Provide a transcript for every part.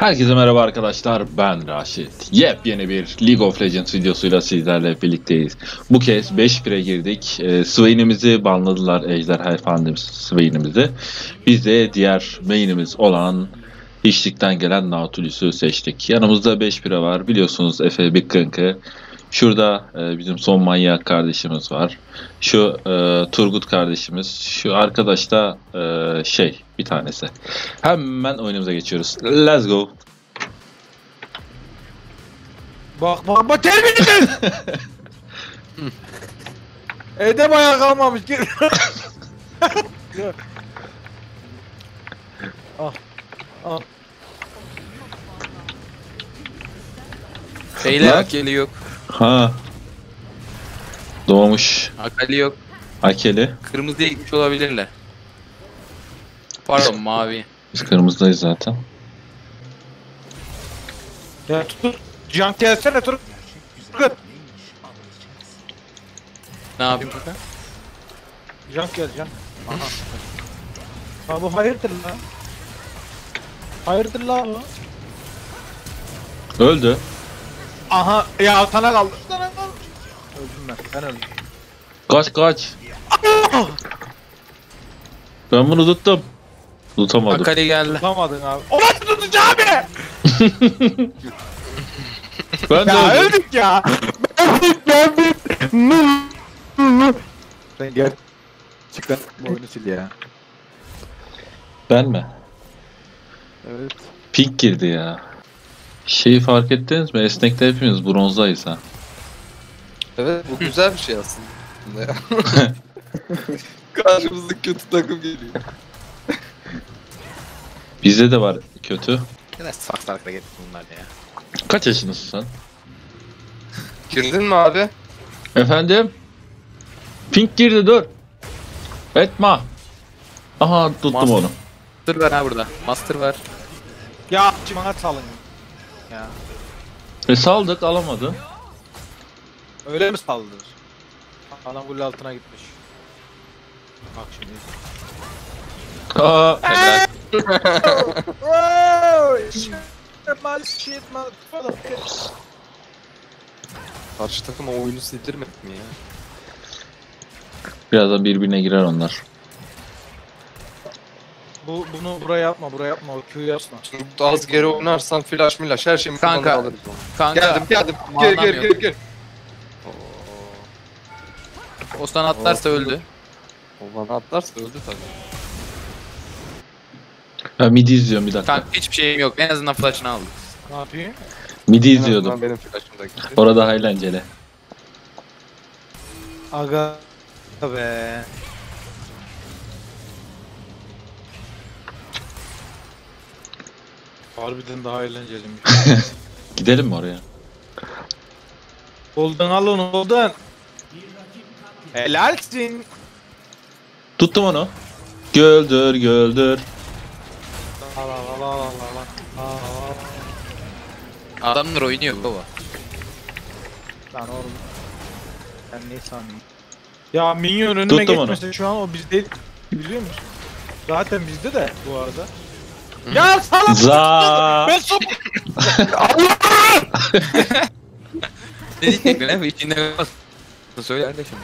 Herkese merhaba arkadaşlar ben Raşit. Yepyeni bir League of Legends videosuyla sizlerle birlikteyiz. Bu kez 5 pire girdik. E, Swain'imizi banladılar Ejderha Efendimiz Swain'imizi. Biz de diğer main'imiz olan İşlikten gelen Nautilus'u seçtik. Yanımızda 5 pire var. Biliyorsunuz Efe Big Kınkı. Şurada e, bizim son manyak kardeşimiz var. Şu e, Turgut kardeşimiz. Şu arkadaş da e, şey bir tanesi. Hemen oyunumuza geçiyoruz. Let's go. Bak bak bak terbiyesiz. Evde bayağı kalmamış. Gir. ah. Ah. Beyler Lan. Akeli yok. Ha. Doğmuş. Akali yok. Akeli. Kırmızıya gitmiş olabilirler. Pardon mavi. Biz kırmızıdayız zaten. Ya tut. Can gelsene dur. Dur. Ne yapayım burada? Can gel can. Aha. Ha bu hayırdır lan? Hayırdır lan bu? Öldü. Aha ya sana kaldı. Sana kaldı. Öldüm ben. Ben öldüm. Kaç kaç. Ben bunu tuttum. Tutamadım. Akali geldi. Tutamadın abi. O nasıl tutucu abi? Ben de Ya öldüm. öldük ya. Öldük ya biz. Sen gel. Çık lan. Bu oyunu sil ya. Ben mi? Evet. Pink girdi ya. Şeyi fark ettiniz mi? Esnekte hepimiz bronzdayız ha. Evet bu güzel bir şey aslında ya. Karşımızda kötü takım geliyor. Bizde de var kötü. Yine saksarakla getir bunlar ya. Kaç yaşındasın sen? Girdin mi abi? Efendim? Pink girdi dur. Etme. Aha tuttum Master. onu. Master var ha burada. Master var. Ya bana salın. Ya. E saldık alamadı. Öyle mi saldırır? Adam gol altına gitmiş. Bak şimdi. Aa, my shit, motherfucker. Karşı takım o oyunu sildirmedi mi ya? birazdan birbirine girer onlar. Bu bunu buraya yapma, buraya yapma. O Q'yu yapma. Şimdi az geri oynarsan flash milash her şeyi Kanka. alırız onu. Kanka. Geldim geldim. Gel Manam gel yok. gel gel. Osman atlarsa öldü. O bana atlarsa öldü tabii. Ben midi izliyorum bir dakika. Kanka hiçbir şeyim yok. En azından flash'ını aldım. Ne yapayım? Midi izliyordum. Benim flash'ım da gitti. Orada eğlenceli. Aga be. Harbiden daha eğlenceliymiş. Gidelim mi oraya? Golden al onu Golden. Helalsin. Tuttum onu. Göldür göldür. La la la la la. La la la. Adamlar oynuyor baba. Lan oğlum. Ben ne sanayım? Ya minyon önüme Tuttum onu. geçmese şu an o bizde biliyor musun? Zaten bizde de bu arada. Ya salak! Za. Ben sok... Ne diyecektin lan? İçinde Söyle kardeşim.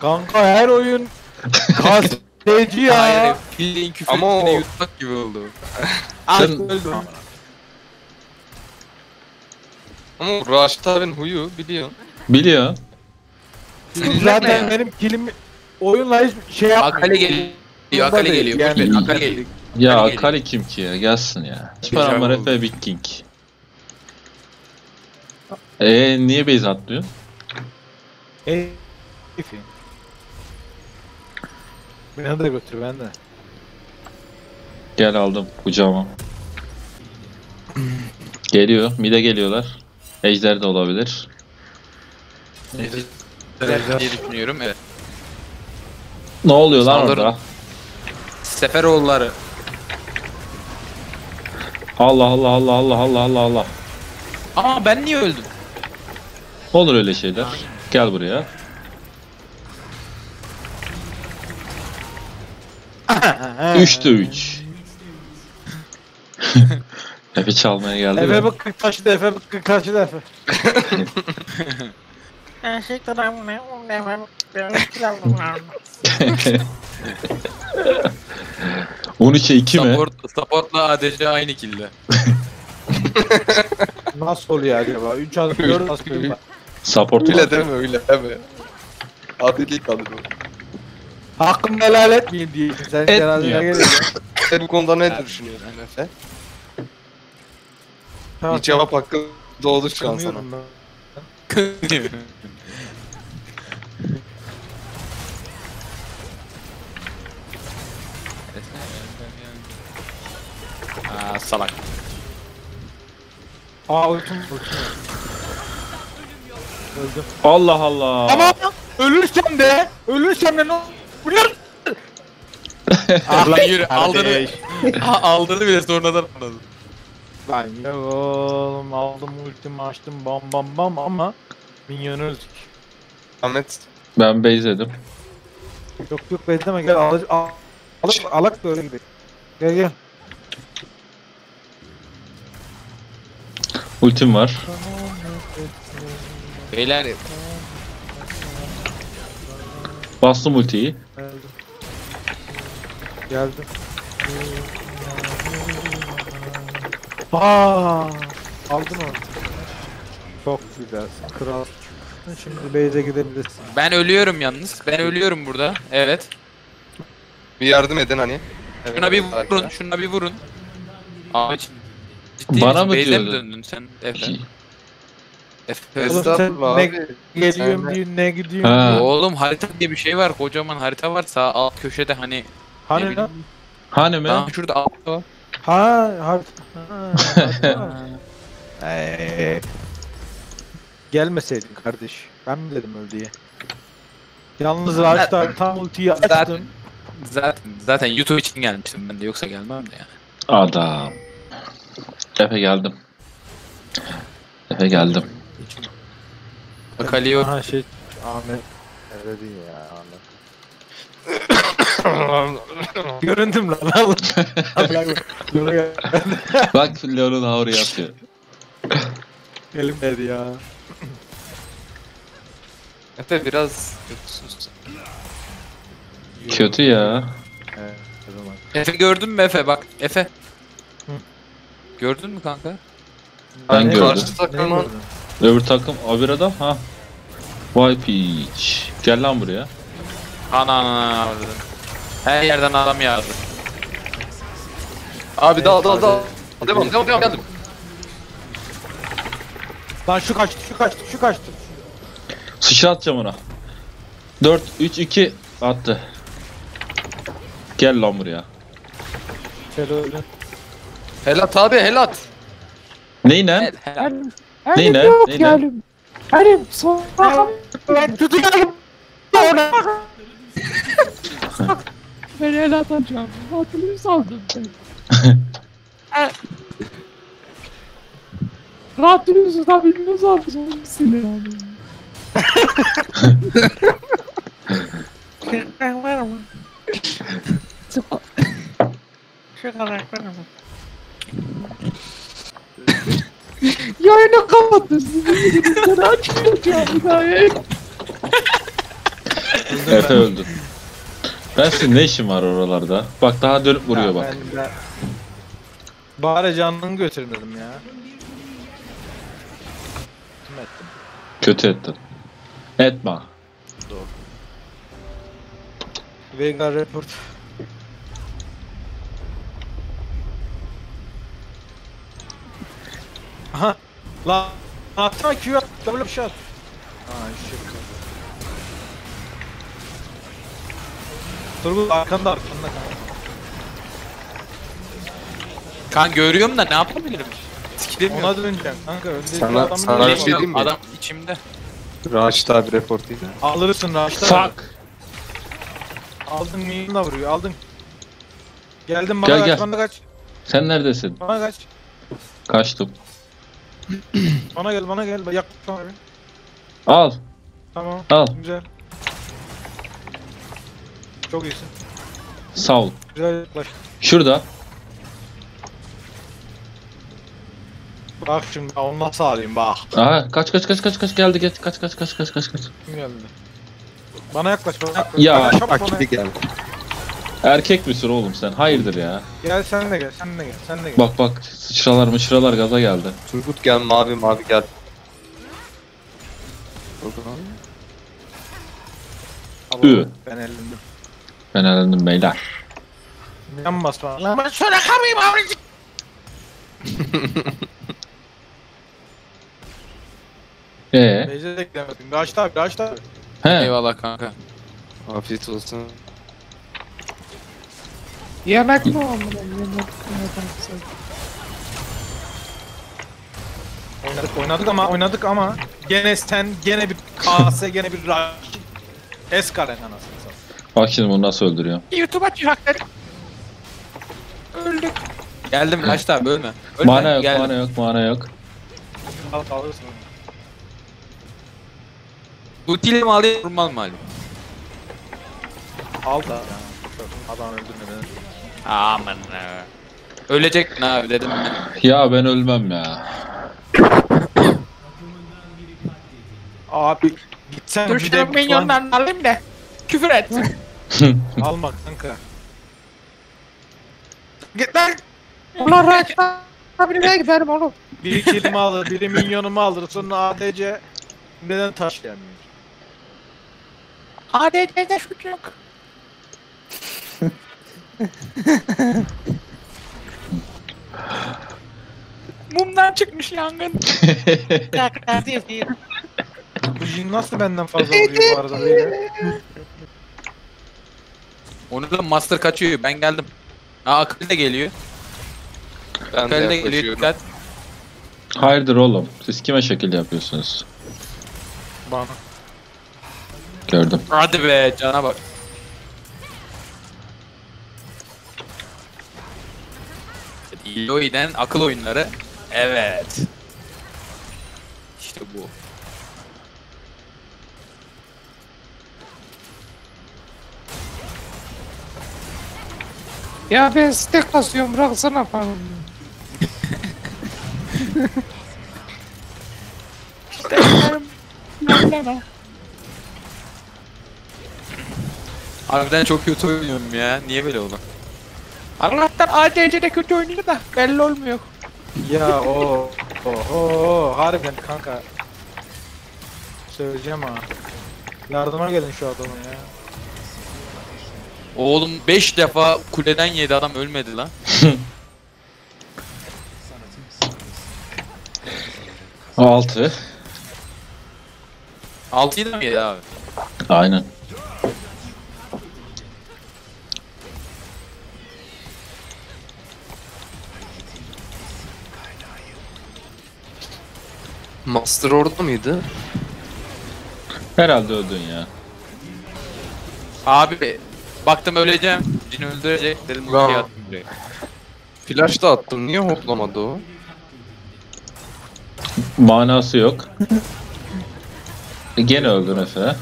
Kanka her oyun gazeteci Hayır, ya. bildiğin küfür Ama o- yutmak gibi oldu. Sen- öldüm. Ama Raşit abinin huyu. Biliyor. Sinirlenme Zaten ya. benim kilim oyunla hiç şey yapmıyor. Akali geliyor. Akali geliyor. Yani- Akali geliyor. Ya Akali kim ki ya? Gelsin ya. Var oldu. Efe Big King. Eee niye base atlıyorsun? Ey, keyfi. Beni de götür ben de. Gel aldım kucağıma. Geliyor. Mide geliyorlar. Ejder de olabilir. Evet, diye düşünüyorum. Evet. Ne oluyor lan Saldırın. orada? Seferoğulları. Allah Allah Allah Allah Allah Allah Allah. Aa ben niye öldüm? Olur öyle şeyler. Gel buraya. 3'te 3. Efe çalmaya geldi Efe mi? bak kaçtı Efe bak kaçtı Efe. Hı. 13'e 2 mi? Support, supportla ADC aynı kilde. Nasıl oluyor acaba? 3 az 4 az var. Support Öyle deme öyle deme. Adilik alır o. Hakkımı helal etmeyin diye. Sen Etmiyor. cenazene geliyor. Sen bu konuda ne düşünüyorsun Efe? Tamam. Bir cevap hakkı doğdu şu an sana. Aa salak. Aa ultim. Öldüm. Allah Allah. Ama ölürsem de ölürsem de ne? Ah lan yürü aldığını, Kardeş. Ha, aldığını bile sonradan anladım. Ben ya oğlum aldım ultimi açtım bam bam bam ama minyonu öldük. Ahmet Ben base'ledim. Yok yok bekleme gel al, al, alak, alak da öyle gidelim. Gel gel. Ultim var. Beyler Bastım ultiyi. Geldim. Geldim. Aa, aldın onu. Çok güzelsin kral. Şimdi base'e gidebilirsin. ben ölüyorum yalnız. Ben ölüyorum burada. Evet. bir yardım edin hani. Evet, Şuna bir vurun. Şuna bir vurun. Abi ciddi Bana misin? mı Base'e mi diyordun? döndün sen Efe? Estağfurullah ne- abi. Geliyorum diyor ne gidiyorum Ha. diyor. Oğlum harita diye bir şey var. Kocaman harita var. Sağ alt köşede hani. ne Hani bileyim. lan? Hani mi? Tamam şurada altta var. Ha, har ha, Eee. Gelmeseydin kardeş. Ben mi dedim öl diye. Yalnız Raş'ta tam ultiyi Zaten, açtın. zaten, zaten YouTube için gelmiştim ben de yoksa gelmem de yani. Adam. Efe geldim. Efe geldim. Kalıyor. Aha şey Ahmet. Değil ya Ahmet. Göründüm lan gel. Bak Leon'un havru yapıyor. Elim dedi ya. Efe biraz kötüsün. Kötü ya. Evet, o zaman. Efe gördün mü Efe bak Efe. Hı. Gördün mü kanka? Ben gördüm. Karşı takımın? Öbür takım o bir adam ha. Vay piç. Gel lan buraya. Ana ana ana. Her yerden adam yağdı. Abi dal dal dal. Devam devam devam geldim. Lan şu kaçtı, şu kaçtı, şu kaçtı. Sıçra atacağım ona. 4, 3, 2 attı. Gel lan buraya. Öyle. Helat abi helat. Ney ne? Helal. Ney ne? Ney ne? Ben tutuyorum. Beni el atacağım. Hatırlıyor sandım ben. Rahatlıyorsun da bilmiyor sandım. Sinir abi. Yayını kapattın daha yayın. Efe öldü. Ben senin ne işin var oralarda? Bak daha dönüp vuruyor Ya bak. Ben, ben... Bari canını götürün dedim ya. Kim ettim? Kötü ettin. Etme. Vega report. Aha. La. Atsana Q at. Double shot. Aa shit. Turgut arkanda arkanda kanka. Kan görüyorum da ne yapabilirim? Sikilemiyorum. Ona döneceğim kanka. Öndeki Sana- sana bir şey diyeyim mi? Adam içimde. Raşit abi reportuydu. Alırsın Raş'ta. Fuck. Aldın mıyım da vuruyor aldın. Geldim bana Gel, kaç gel. bana kaç. Sen neredesin? Bana kaç. Kaçtım. Bana gel bana gel. Yak bana bir. Al. Tamam. Al. Güzel. Çok iyisin. Sağ ol. Güzel yaklaş. Şurada. Bak şimdi onu nasıl alayım bak. Aha kaç kaç kaç kaç kaç geldi geç kaç kaç kaç kaç kaç kaç. Kim geldi? Bana yaklaş bana yaklaş. Ya, Rakibi yaklaş. geldi. Erkek misin oğlum sen? Hayırdır ya. Gel sen de gel sen de gel sen de gel. Bak bak sıçralar mışralar gaza geldi. Turgut gel mavi mavi gel. Abo, Ü. Ben elindim. Ben elendim beyler. Yan bas bana. Lan ben şöyle kamayım abici. Ee? Beyze de eklemedin. Kaçtı abi kaçtı abi. He. Eyvallah kanka. Afiyet olsun. Yemek mi amına yemek Oynadık oynadık ama oynadık ama gene sen gene bir kase gene bir raş. Eskaren anasını satayım. Bak şimdi bunu nasıl öldürüyor. YouTube'a çıkar. Öldük. Geldim Raşit abi ölme. ölme. Mana yok Geldim. mana yok mana yok. Al kalırsın. Ultiyle mi alayım normal mi alayım? Al da. Adam öldürmeden. Aman. Ölecek ne abi dedim ben. Ya ben ölmem ya. Abi gitsen Dur bir şunu de şu minyondan alayım da. Küfür et. alma kanka. Git lan. Ulan Raşit abi nereye giderim oğlum? Biri kilimi alır, biri minyonumu alır. Sonra ADC neden taşıyamıyor? ADC'de çocuk. Mumdan çıkmış yangın. Değil. Bu jin nasıl benden fazla vuruyor bu arada böyle? Onu da master kaçıyor ben geldim. Aa akıl de geliyor. Ben Akıl de de geliyor yaklaşıyorum. dikkat. Hayırdır oğlum? Siz kime şekil yapıyorsunuz? Bana. Gördüm. Hadi be cana bak. Eloy'den akıl oyunları. Evet. İşte bu. Ya ben stack kasıyorum bıraksana falan. Harbiden çok kötü oynuyorum ya. Niye böyle oldu? Allah'tan ADC'de kötü oynuyor da belli olmuyor. Ya o o o harbiden kanka. Söyleyeceğim ha. Yardıma gelin şu adamın ya. Oğlum 5 defa kuleden yedi adam ölmedi lan. Altı. 6'yı da mı yedi abi? Aynen. Master orada mıydı? Herhalde öldün ya. Abi baktım öleceğim. Cini öldürecek dedim ultiyi attım buraya. Flash da attım. Niye hoplamadı o? Manası yok. Gene öldün Efe.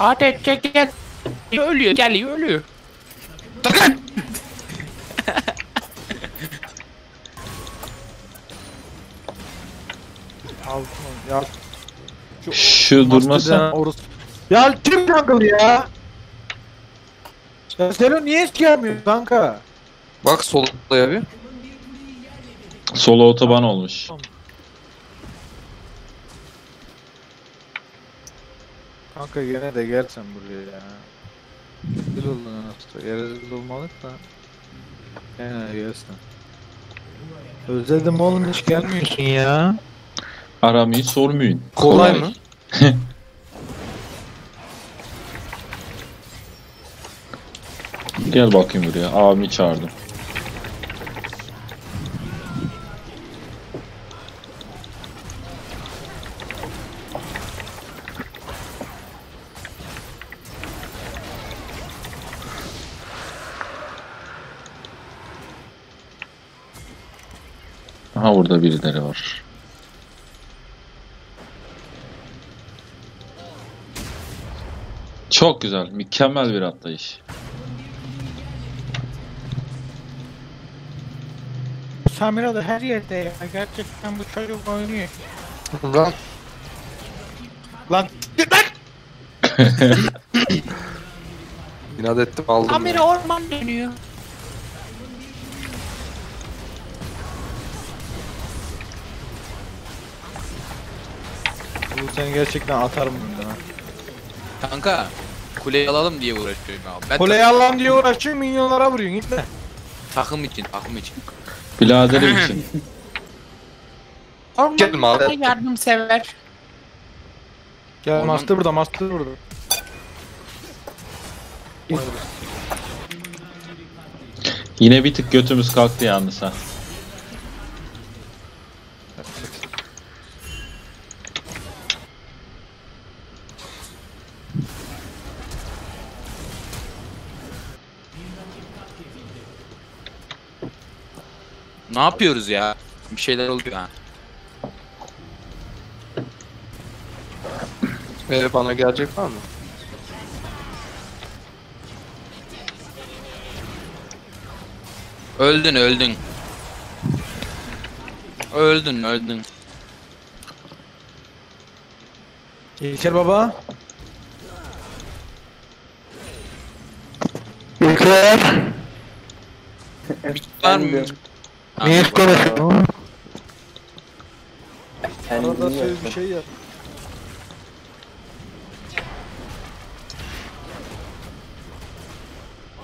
ADC gel. Ölüyor geliyor ölüyor. Al ya. Şu durmasa. Orus. Ya kim jungle ya? Ya Selo niye eski gelmiyor kanka? Bak solda bir. Solo otoban olmuş. Kanka gene de gelsen buraya ya. Rezil oldun anasını. Ya rezil olmalık da. Gene gelsen. Özledim oğlum hiç gelmiyorsun ya. Aramayı sormayın. Kolay mı? Gel bakayım buraya. Abimi çağırdım. Aha burada birileri var. Çok güzel. Mükemmel bir atlayış. Samira da her yerde ya. Gerçekten bu çocuk oynuyor. Lan Lan git lan! inat ettim aldım. Amir ya. orman dönüyor. Bu seni gerçekten atarım bundan. Kanka kuleyi alalım diye uğraşıyorum abi. Ben Kuleyi Allah'ım diye uğraşıyor minyonlara vuruyorsun git lan. takım için takım için. Biraderim için. Gelme abi. yardımsever. Gel Orman- master burada master burada. Yine bir tık götümüz kalktı yalnız ha. Ne yapıyoruz ya? Bir şeyler oluyor ha. Ee, bana gelecek var mı? Öldün öldün. Öldün öldün. İlker baba. Var mı? Niye konuşuyorsun? Arada söz bir şey yap.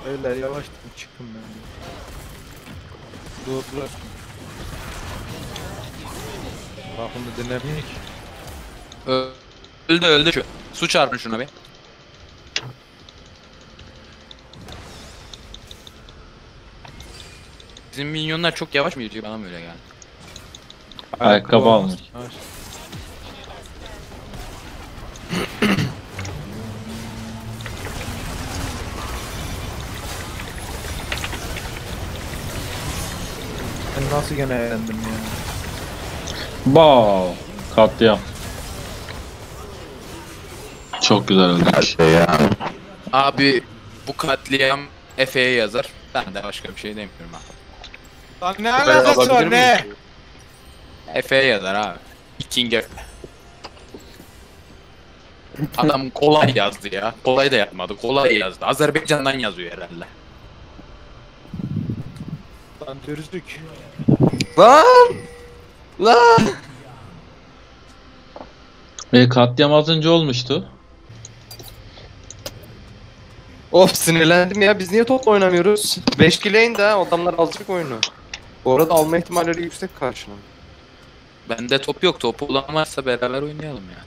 Beyler yavaş çıkın ben. Doğrular. Bakın da dinlemiyor ki. Öldü öldü şu. Su çarpın şuna bir. Bizim minyonlar çok yavaş mı yürüyor bana mı öyle geldi? Ayakkabı almış. Ben nasıl gene eğlendim ya. Wow. Katliam. Çok güzel öldük. Abi bu katliam Efe'ye yazar. Ben de başka bir şey demiyorum abi. Lan ne alakası var ne? Efe'ye yazar abi. Viking Efe. Adam kolay yazdı ya. Kolay da yapmadı. Kolay yazdı. Azerbaycan'dan yazıyor herhalde. Lan dürüstlük. Lan! Lan! E, katliam az önce olmuştu. Of sinirlendim ya biz niye topla oynamıyoruz? 5 kileyin de adamlar alacak oyunu. Bu arada alma ihtimalleri yüksek karşına. Bende top yok. Topu olan varsa beraber oynayalım ya.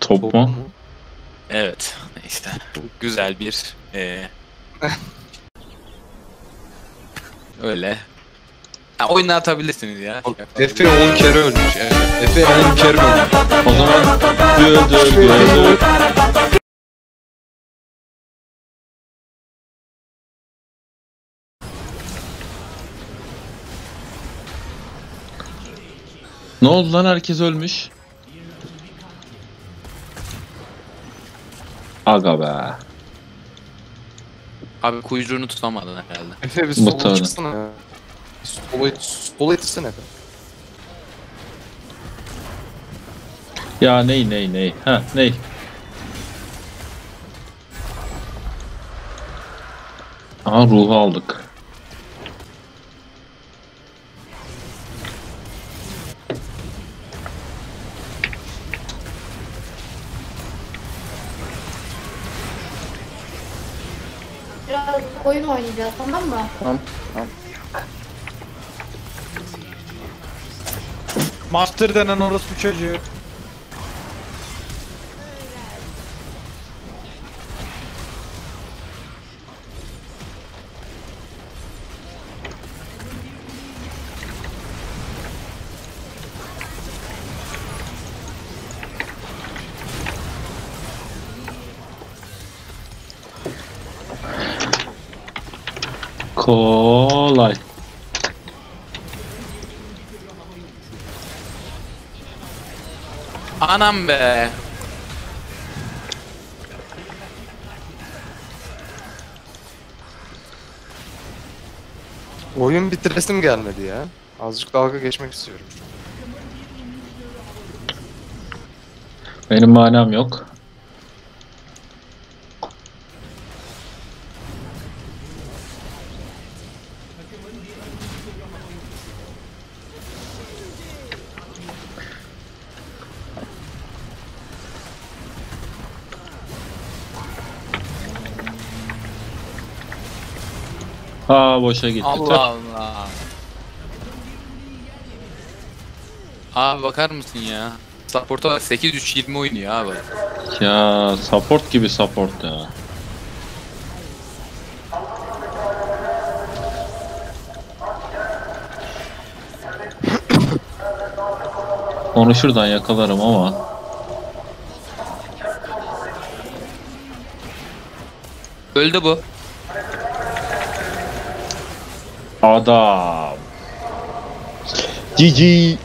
Top mu? Evet. işte güzel bir eee öyle. Ha, oyunu atabilirsiniz ya. Efe 10 kere ölmüş evet. Efe 10 kere ölmüş. O zaman düğüldür düğüldür. Ne oldu lan herkes ölmüş? Aga be. Abi kuyruğunu tutamadın herhalde. Efe bir Muhtemelen. sola çıksana ya. Sola, sola itsene Efe. Ya ney ney ney. Ha ney. Aha ruhu aldık. Biraz oyun oynayacağız tamam mı? Master denen orospu çocuğu. Kolay. Anam be. Oyun bitiresim gelmedi ya. Azıcık dalga geçmek istiyorum. Benim manam yok. Aa boşa gitti. Allah Allah. Abi bakar mısın ya? Support'a bak 8-3-20 oynuyor abi. Ya support gibi support ya. Onu şuradan yakalarım ama Öldü bu. Adam. GG.